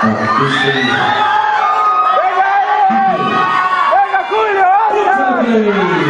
¡Venga, Julio!